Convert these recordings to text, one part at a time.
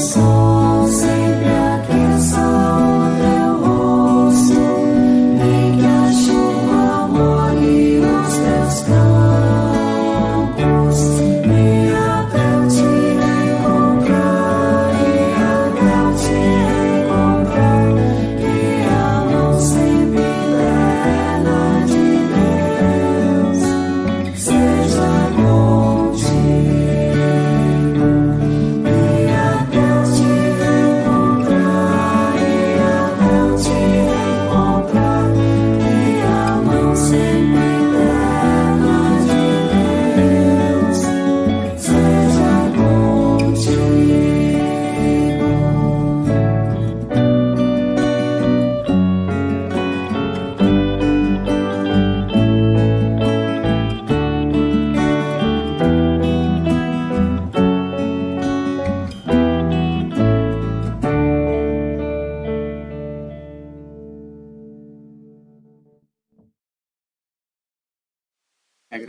A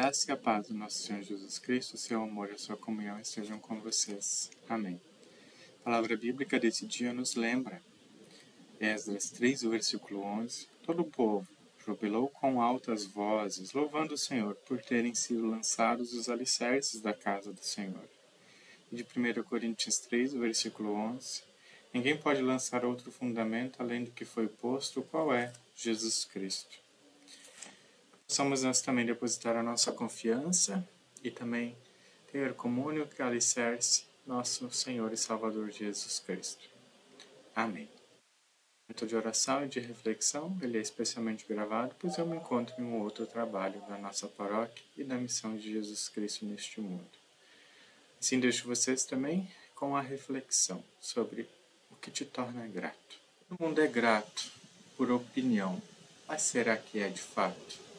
graça e a paz do nosso Senhor Jesus Cristo, seu amor e a sua comunhão estejam com vocês. Amém. A palavra bíblica desse dia nos lembra, Esdras 3, versículo 11, Todo o povo jubilou com altas vozes, louvando o Senhor por terem sido lançados os alicerces da casa do Senhor. E de 1 Coríntios 3, versículo 11, Ninguém pode lançar outro fundamento além do que foi posto, qual é Jesus Cristo possamos nós também depositar a nossa confiança e também ter como único alicerce nosso Senhor e Salvador Jesus Cristo. Amém. Momento de oração e de reflexão, ele é especialmente gravado, pois eu me encontro em um outro trabalho da nossa paróquia e da missão de Jesus Cristo neste mundo. Assim deixo vocês também com a reflexão sobre o que te torna grato. O mundo é grato por opinião, mas será que é de fato?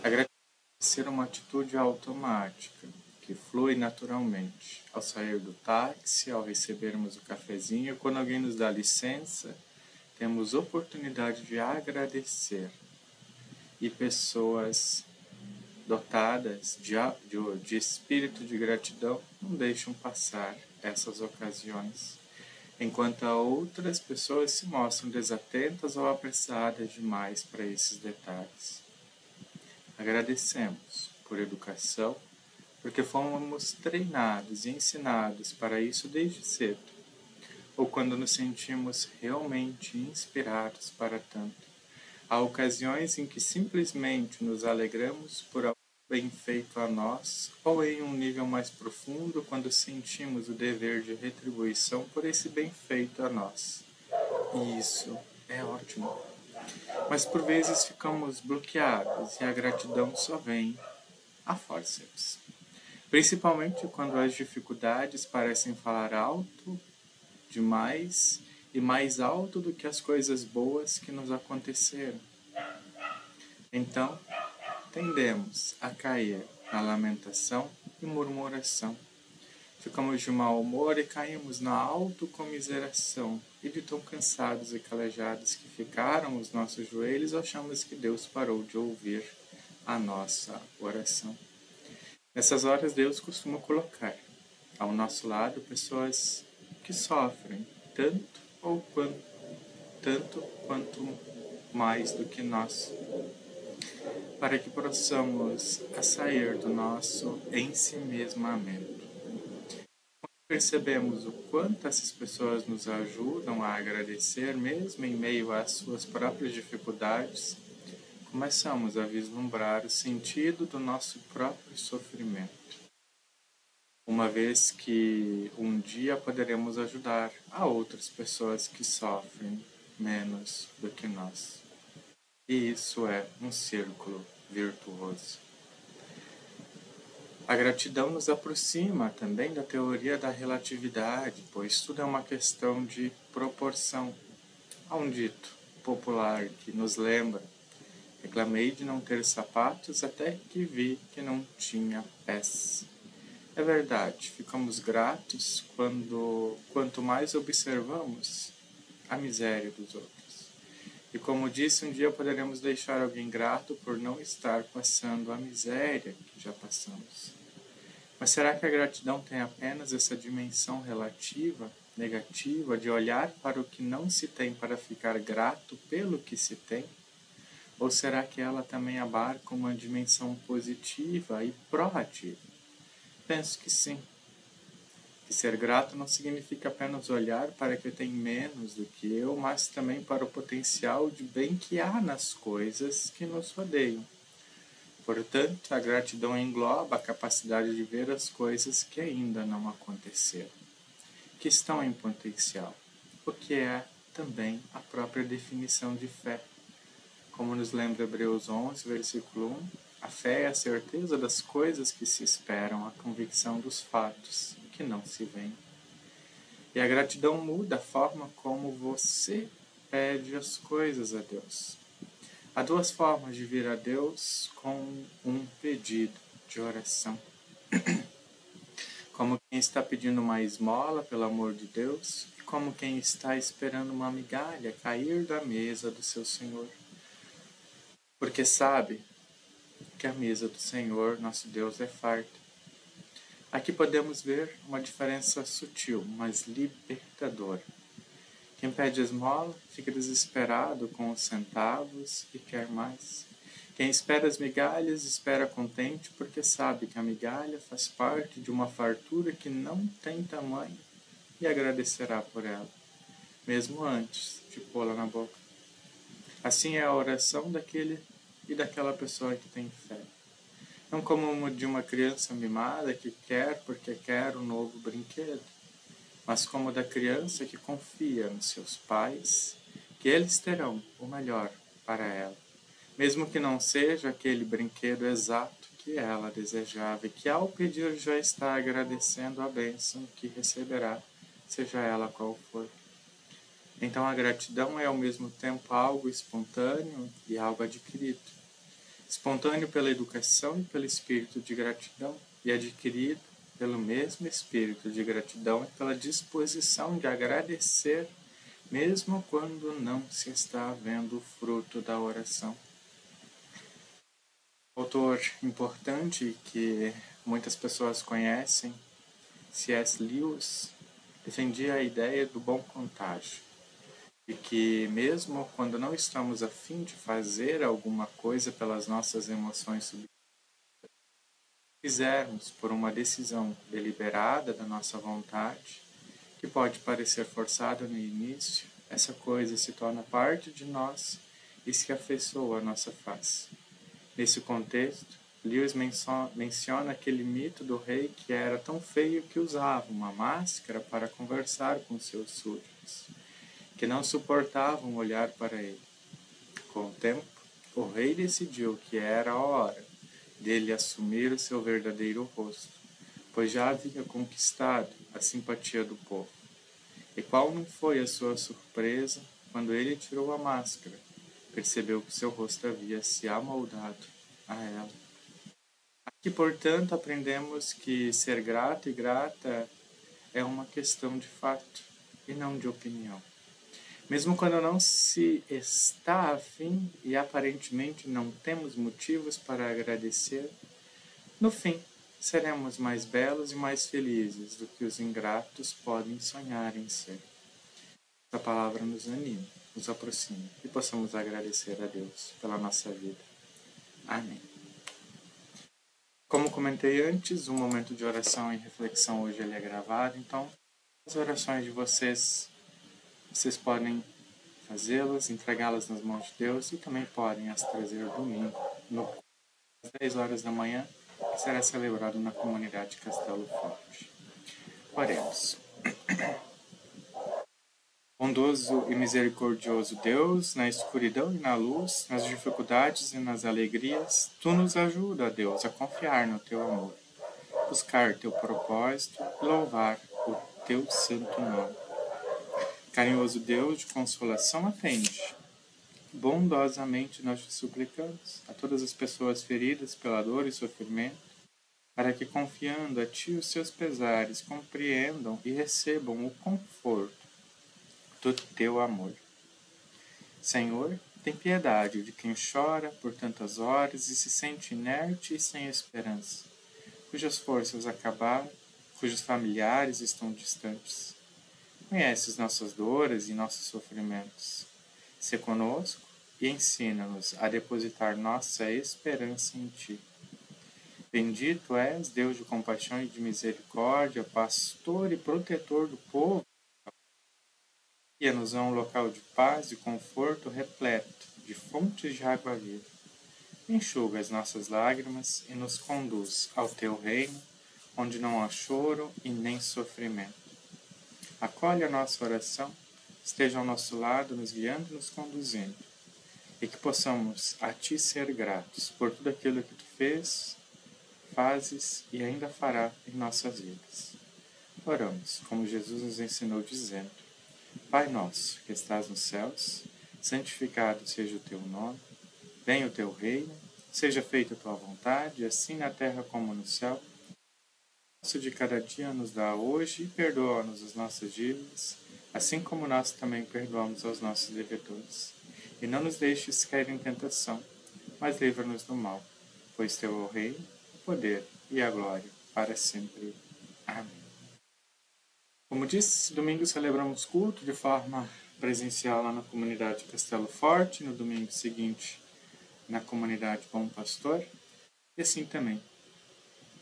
Agradecer uma atitude automática, que flui naturalmente. Ao sair do táxi, ao recebermos o cafezinho, quando alguém nos dá licença, temos oportunidade de agradecer. E pessoas dotadas de, de, de espírito de gratidão não deixam passar essas ocasiões, enquanto outras pessoas se mostram desatentas ou apressadas demais para esses detalhes. Agradecemos por educação, porque fomos treinados e ensinados para isso desde cedo, ou quando nos sentimos realmente inspirados para tanto. Há ocasiões em que simplesmente nos alegramos por algo bem feito a nós, ou em um nível mais profundo, quando sentimos o dever de retribuição por esse bem feito a nós. E isso é ótimo mas por vezes ficamos bloqueados e a gratidão só vem a forceps. Principalmente quando as dificuldades parecem falar alto demais e mais alto do que as coisas boas que nos aconteceram. Então, tendemos a cair na lamentação e murmuração Ficamos de mau humor e caímos na autocomiseração, e de tão cansados e calejados que ficaram os nossos joelhos, achamos que Deus parou de ouvir a nossa oração. Nessas horas, Deus costuma colocar ao nosso lado pessoas que sofrem tanto ou quanto, tanto quanto mais do que nós, para que possamos a sair do nosso ensimesmamento percebemos o quanto essas pessoas nos ajudam a agradecer, mesmo em meio às suas próprias dificuldades, começamos a vislumbrar o sentido do nosso próprio sofrimento. Uma vez que um dia poderemos ajudar a outras pessoas que sofrem menos do que nós. E isso é um círculo virtuoso. A gratidão nos aproxima também da teoria da relatividade, pois tudo é uma questão de proporção. Há um dito popular que nos lembra: reclamei de não ter sapatos até que vi que não tinha pés. É verdade, ficamos gratos quando quanto mais observamos a miséria dos outros. E como disse, um dia poderemos deixar alguém grato por não estar passando a miséria que já passamos. Mas será que a gratidão tem apenas essa dimensão relativa, negativa, de olhar para o que não se tem para ficar grato pelo que se tem? Ou será que ela também abarca uma dimensão positiva e proativa? Penso que sim. Que ser grato não significa apenas olhar para que tem menos do que eu, mas também para o potencial de bem que há nas coisas que nos rodeiam. Portanto, a gratidão engloba a capacidade de ver as coisas que ainda não aconteceram, que estão em potencial, o que é também a própria definição de fé. Como nos lembra Hebreus 11, versículo 1, a fé é a certeza das coisas que se esperam, a convicção dos fatos que não se veem. E a gratidão muda a forma como você pede as coisas a Deus. Há duas formas de vir a Deus com um pedido de oração. Como quem está pedindo uma esmola pelo amor de Deus, e como quem está esperando uma migalha cair da mesa do seu Senhor. Porque sabe que a mesa do Senhor, nosso Deus, é farta. Aqui podemos ver uma diferença sutil, mas libertadora. Quem pede esmola fica desesperado com os centavos e quer mais. Quem espera as migalhas espera contente porque sabe que a migalha faz parte de uma fartura que não tem tamanho e agradecerá por ela, mesmo antes de pô-la na boca. Assim é a oração daquele e daquela pessoa que tem fé. Não como de uma criança mimada que quer porque quer um novo brinquedo mas como da criança que confia nos seus pais, que eles terão o melhor para ela, mesmo que não seja aquele brinquedo exato que ela desejava e que ao pedir já está agradecendo a bênção que receberá, seja ela qual for. Então a gratidão é ao mesmo tempo algo espontâneo e algo adquirido. Espontâneo pela educação e pelo espírito de gratidão, e adquirido pelo mesmo espírito de gratidão e pela disposição de agradecer, mesmo quando não se está vendo o fruto da oração. Autor importante que muitas pessoas conhecem, C.S. Lewis, defendia a ideia do bom contágio, de que mesmo quando não estamos a fim de fazer alguma coisa pelas nossas emoções subjetivas, fizermos por uma decisão deliberada da nossa vontade, que pode parecer forçada no início, essa coisa se torna parte de nós e se afeiçoa à nossa face. Nesse contexto, Lewis menciona aquele mito do rei que era tão feio que usava uma máscara para conversar com seus súditos, que não suportavam olhar para ele. Com o tempo, o rei decidiu que era a hora dele assumir o seu verdadeiro rosto, pois já havia conquistado a simpatia do povo. E qual não foi a sua surpresa quando ele tirou a máscara, percebeu que seu rosto havia se amoldado a ela. Aqui, portanto, aprendemos que ser grato e grata é uma questão de fato e não de opinião. Mesmo quando não se está afim e aparentemente não temos motivos para agradecer, no fim seremos mais belos e mais felizes do que os ingratos podem sonhar em ser. Essa palavra nos anima, nos aproxima e possamos agradecer a Deus pela nossa vida. Amém. Como comentei antes, o momento de oração e reflexão hoje ele é gravado, então as orações de vocês vocês podem fazê-las, entregá-las nas mãos de Deus e também podem as trazer domingo, no, às 10 horas da manhã, que será celebrado na comunidade Castelo Forte. Oremos. Bondoso e misericordioso Deus, na escuridão e na luz, nas dificuldades e nas alegrias, Tu nos ajuda, Deus, a confiar no Teu amor, buscar Teu propósito e louvar o Teu santo nome. Carinhoso Deus de consolação, atende. Bondosamente nós te suplicamos a todas as pessoas feridas pela dor e sofrimento, para que, confiando a Ti os seus pesares, compreendam e recebam o conforto do Teu amor. Senhor, tem piedade de quem chora por tantas horas e se sente inerte e sem esperança. cujas forças acabaram, cujos familiares estão distantes. Conheces nossas dores e nossos sofrimentos. Se conosco e ensina-nos a depositar nossa esperança em Ti. Bendito és, Deus de compaixão e de misericórdia, pastor e protetor do povo. Guia-nos a um local de paz e conforto repleto de fontes de água viva. Enxuga as nossas lágrimas e nos conduz ao teu reino, onde não há choro e nem sofrimento. Acolhe a nossa oração, esteja ao nosso lado, nos guiando nos conduzindo, e que possamos a Ti ser gratos por tudo aquilo que Tu fez, fazes e ainda fará em nossas vidas. Oramos, como Jesus nos ensinou, dizendo: Pai nosso, que estás nos céus, santificado seja o teu nome, venha o teu reino, seja feita a tua vontade, assim na terra como no céu. Nosso de cada dia nos dá hoje e perdoa-nos as nossas dívidas, assim como nós também perdoamos aos nossos devedores. E não nos deixes cair em tentação, mas livra-nos do mal, pois teu é o reino, o poder e a glória para sempre. Amém. Como disse, domingo celebramos culto de forma presencial lá na comunidade Castelo Forte, no domingo seguinte na comunidade Bom Pastor, e assim também.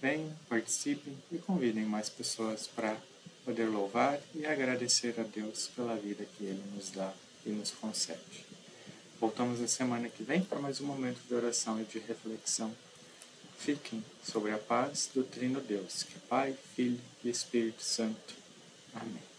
Venham, participem e convidem mais pessoas para poder louvar e agradecer a Deus pela vida que Ele nos dá e nos concede. Voltamos na semana que vem para mais um momento de oração e de reflexão. Fiquem sobre a paz do Trino Deus, que é Pai, Filho e Espírito Santo. Amém.